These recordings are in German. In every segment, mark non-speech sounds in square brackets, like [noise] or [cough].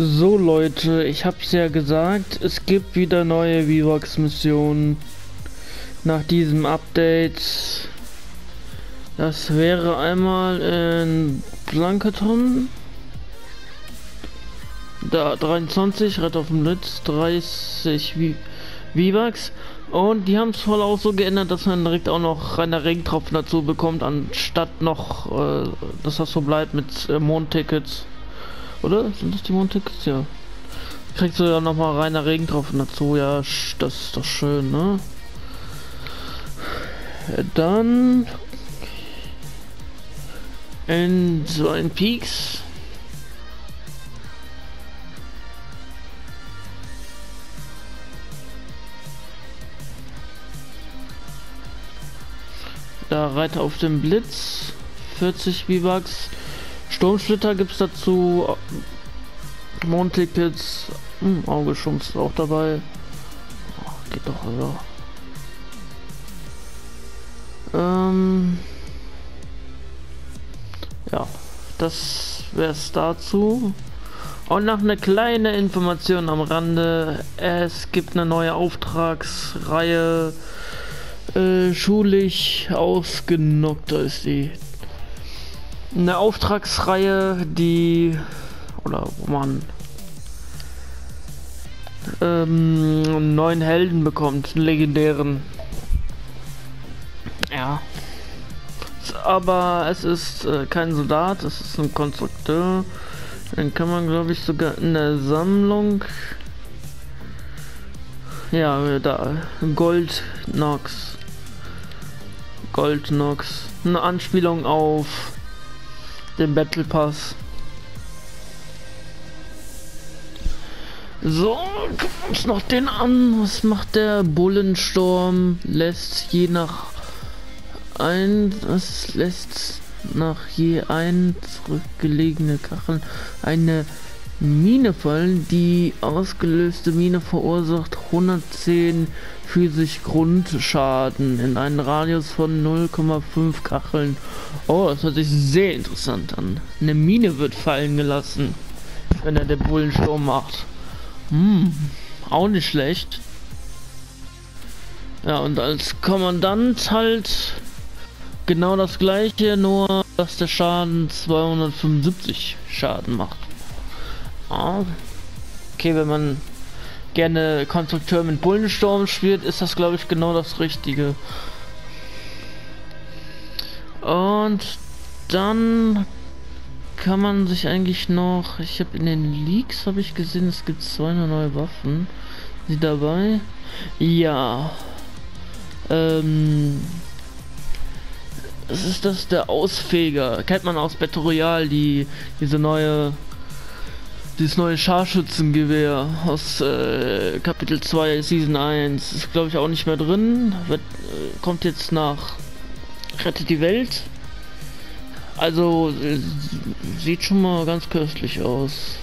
So Leute, ich hab's ja gesagt, es gibt wieder neue VIVOX-Missionen nach diesem Update. Das wäre einmal in Blanketon. Da 23, Red auf dem Blitz, 30 VIVOX. Und die haben es voll auch so geändert, dass man direkt auch noch eine Regentropfen dazu bekommt, anstatt noch, äh, dass das so bleibt mit äh, Mondtickets. Oder? Sind das die Mondtickets? Ja. Kriegst du ja noch mal reiner Regentropfen dazu. Ja, das ist doch schön, ne? Dann in so ein Peaks. Da Reiter auf dem Blitz. 40 V-Bucks. Sturmschlitter gibt es dazu. Mondtickets. Hm, Augeschumps ist auch dabei. Oh, geht doch, ja. Ähm. Ja, das wäre es dazu. Und noch eine kleine Information am Rande. Es gibt eine neue Auftragsreihe. Äh, schulisch ausgenockt ist die eine Auftragsreihe, die oder wo man ähm, einen neuen Helden bekommt, einen legendären. Ja. Aber es ist äh, kein Soldat, es ist ein Konstrukteur. Den kann man, glaube ich, sogar in der Sammlung. Ja, da. Gold Nox. Gold Nox. Eine Anspielung auf den Battle Pass. So, uns noch den an. Was macht der Bullensturm? Lässt je nach ein, was lässt nach je ein zurückgelegene Kacheln eine Mine fallen. Die ausgelöste Mine verursacht 110 physisch Grundschaden in einem Radius von 0,5 Kacheln. Oh, das hört sich sehr interessant an. Eine Mine wird fallen gelassen, wenn er den Bullensturm macht. Hm, auch nicht schlecht. Ja, und als Kommandant halt genau das gleiche, nur dass der Schaden 275 Schaden macht. Ah, okay, wenn man gerne Konstrukteur mit Bullensturm spielt, ist das glaube ich genau das Richtige. Und dann kann man sich eigentlich noch, ich habe in den Leaks habe ich gesehen, es gibt zwei neue Waffen. Sie dabei? Ja. Ähm. Es ist das der Ausfeger. Kennt man aus Battle Royale, die diese neue dieses neue Scharfschützengewehr aus äh, Kapitel 2 Season 1 ist glaube ich auch nicht mehr drin. Wird, äh, kommt jetzt nach Rettet die Welt. Also äh, sieht schon mal ganz köstlich aus.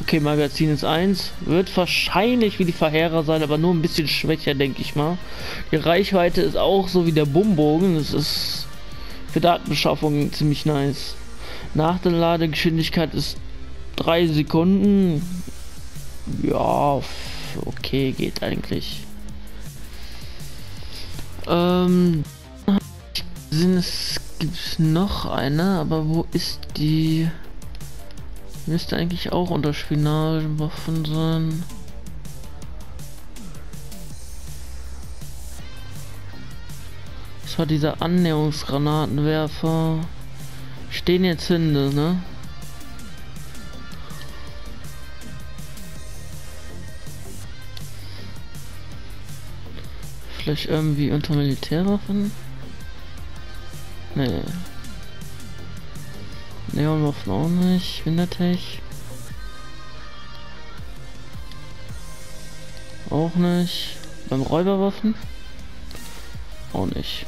Okay, Magazin ist 1. Wird wahrscheinlich wie die Verheerer sein, aber nur ein bisschen schwächer, denke ich mal. Die Reichweite ist auch so wie der Bumbogen. Das ist für Datenbeschaffung ziemlich nice. Nach der Ladegeschwindigkeit ist drei Sekunden. Ja, okay, geht eigentlich. Ähm, es gibt noch eine, aber wo ist die? Müsste eigentlich auch unter Spinalwaffen sein. Das war dieser Annäherungsgranatenwerfer. Stehen jetzt Hinde, ne? Vielleicht irgendwie unter Militärwaffen? Nee. Neonwaffen auch nicht. Wintertech. Auch nicht. Beim Räuberwaffen? Auch nicht.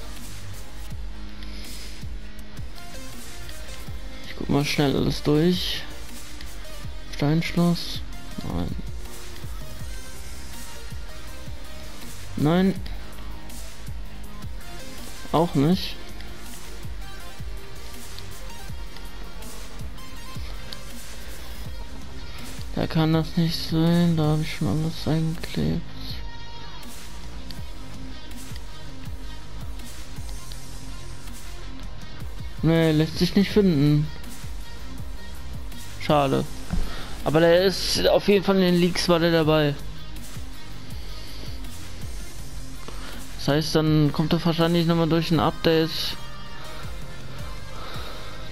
Ich guck mal schnell alles durch. Steinschloss? Nein. Nein. Auch nicht. Da kann das nicht sein, da habe ich schon alles eingeklebt. Nee, lässt sich nicht finden. Schade. Aber der ist auf jeden Fall in den Leaks war der dabei. Das heißt, dann kommt er wahrscheinlich nochmal durch ein Update.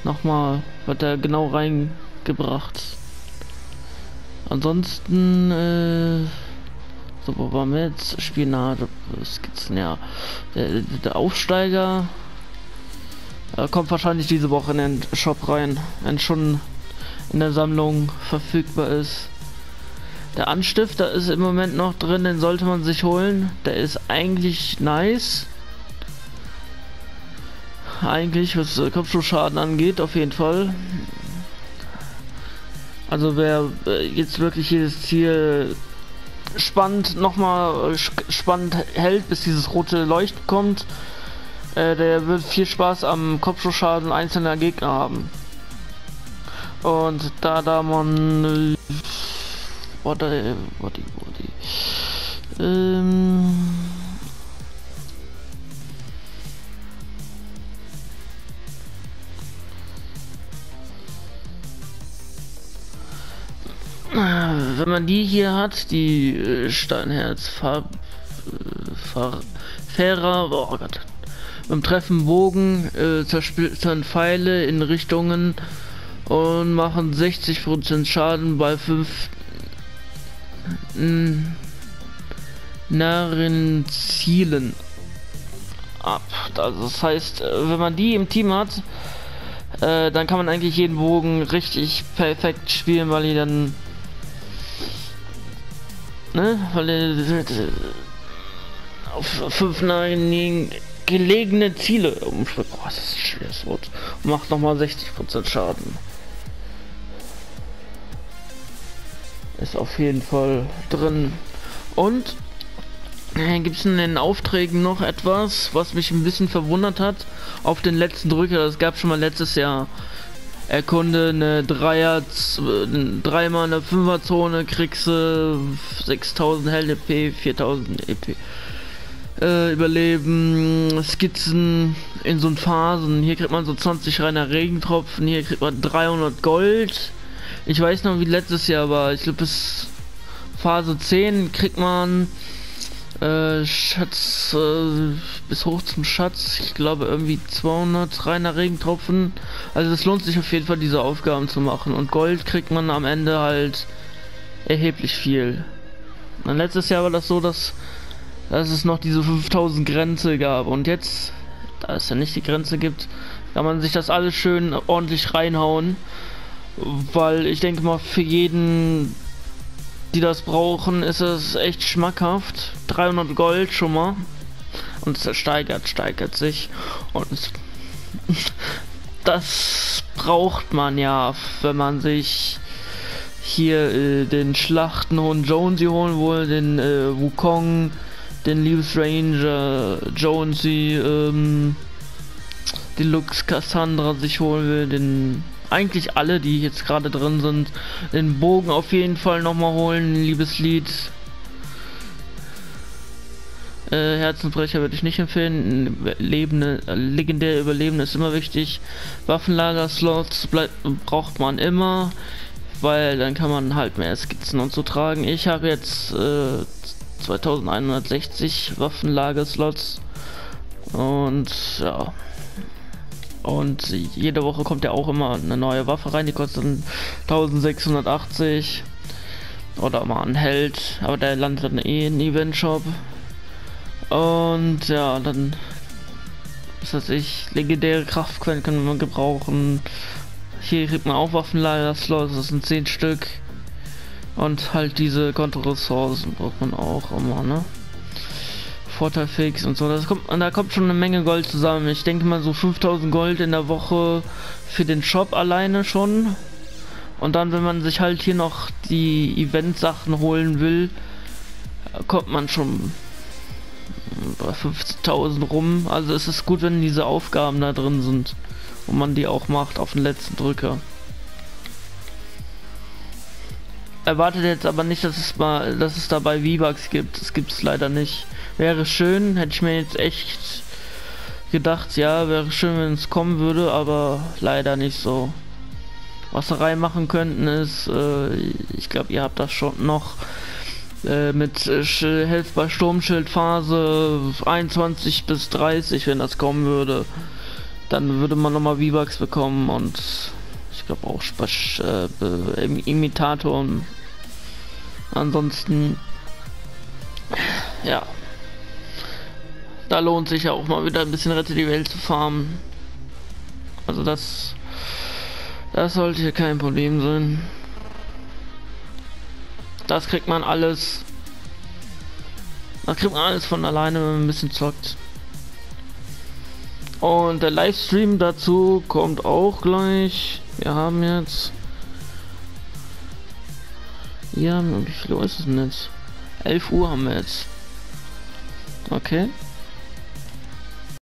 Nochmal wird er genau reingebracht. Ansonsten, äh, so, wo waren wir jetzt? Spionage, Skizzen, ja. Der, der Aufsteiger äh, kommt wahrscheinlich diese Woche in den Shop rein, wenn schon in der Sammlung verfügbar ist. Der Anstifter ist im Moment noch drin, den sollte man sich holen. Der ist eigentlich nice. Eigentlich, was Kopfschusschaden angeht, auf jeden Fall. Also wer äh, jetzt wirklich jedes Ziel spannend nochmal spannend hält, bis dieses rote Leuchten kommt, äh, der wird viel Spaß am Kopfschusschaden einzelner Gegner haben. Und da da man warte, warte, warte. Ähm wenn man die hier hat, die äh, Steinherz, Farb, äh, Fairer, oh Gott, beim Treffen Bogen äh, zersplittern Pfeile in Richtungen und machen 60% Schaden bei 5 nahen Zielen ab. Das heißt, äh, wenn man die im Team hat, äh, dann kann man eigentlich jeden Bogen richtig perfekt spielen, weil die dann ne, weil die auf fünf nahen gelegene Ziele umspringt. Oh, das ist ein schweres Wort. Und macht nochmal 60% Schaden. Ist auf jeden Fall drin. Und äh, gibt es in den Aufträgen noch etwas, was mich ein bisschen verwundert hat. Auf den letzten Drücker, das gab schon mal letztes Jahr. Erkunde eine Dreier, dreimal eine Fünferzone, kriegst du 6000 Hell EP, 4000 EP. Äh, überleben, Skizzen in so Phasen. Hier kriegt man so 20 reiner Regentropfen, hier kriegt man 300 Gold. Ich weiß noch wie letztes Jahr war. Ich glaube bis Phase 10 kriegt man äh, Schatz äh, bis hoch zum Schatz. Ich glaube irgendwie 200 reiner Regentropfen. Also es lohnt sich auf jeden Fall diese Aufgaben zu machen. Und Gold kriegt man am Ende halt erheblich viel. Und letztes Jahr war das so, dass, dass es noch diese 5000 Grenze gab. Und jetzt, da es ja nicht die Grenze gibt, kann man sich das alles schön ordentlich reinhauen weil ich denke mal für jeden, die das brauchen, ist es echt schmackhaft. 300 Gold schon mal und es steigert, steigert sich und [laughs] das braucht man ja, wenn man sich hier äh, den Schlachtenhund Jonesy holen will, den äh, Wukong, den Liebesranger Jonesy, ähm, den Lux Cassandra sich holen will, den eigentlich alle, die jetzt gerade drin sind. Den Bogen auf jeden Fall nochmal holen, liebes Lied. Äh, Herzenbrecher würde ich nicht empfehlen. Lebende, legendär Überleben ist immer wichtig. Waffenlager-Slots braucht man immer, weil dann kann man halt mehr Skizzen und so tragen. Ich habe jetzt äh, 2160 Waffenlager-Slots und ja. Und jede Woche kommt ja auch immer eine neue Waffe rein, die kostet 1680. Oder mal ein Held, aber der landet dann eh in Event Shop. Und ja, dann was weiß ich, legendäre Kraftquellen können wir gebrauchen. Hier kriegt man auch Waffenlager-Slots, das sind 10 Stück. Und halt diese Kontoressourcen braucht man auch immer, ne? Vorteil fix und so. Das kommt, da kommt schon eine Menge Gold zusammen. Ich denke mal so 5000 Gold in der Woche für den Shop alleine schon. Und dann, wenn man sich halt hier noch die Event-Sachen holen will, kommt man schon bei 15.000 rum. Also es ist gut, wenn diese Aufgaben da drin sind und man die auch macht auf den letzten Drücker. Erwartet jetzt aber nicht, dass es mal, dass es dabei V-Bucks gibt. Das gibt es leider nicht. Wäre schön, hätte ich mir jetzt echt gedacht, ja, wäre schön, wenn es kommen würde, aber leider nicht so. Was wir reinmachen könnten ist, äh, ich glaube, ihr habt das schon noch äh, mit äh, helfbar Sturmschildphase 21 bis 30, wenn das kommen würde. Dann würde man nochmal V-Bucks bekommen und ich glaube auch Spaß, äh, Imitatoren. Ansonsten, ja, da lohnt sich ja auch mal wieder ein bisschen Rette die Welt zu farmen. Also das, das sollte hier kein Problem sein. Das kriegt man alles. Das kriegt man alles von alleine, wenn man ein bisschen zockt. Und der Livestream dazu kommt auch gleich. Wir haben jetzt. Ja, wie viel Uhr ist es denn jetzt? 11 Uhr haben wir jetzt. Okay.